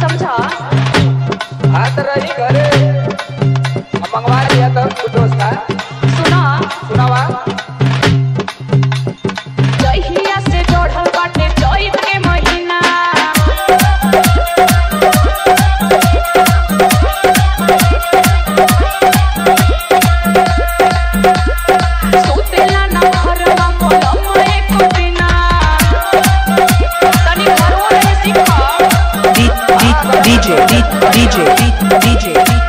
समझा? हाथ रही करे। मंगवा लिया तो दोस्त DJ, DJ, DJ, DJ.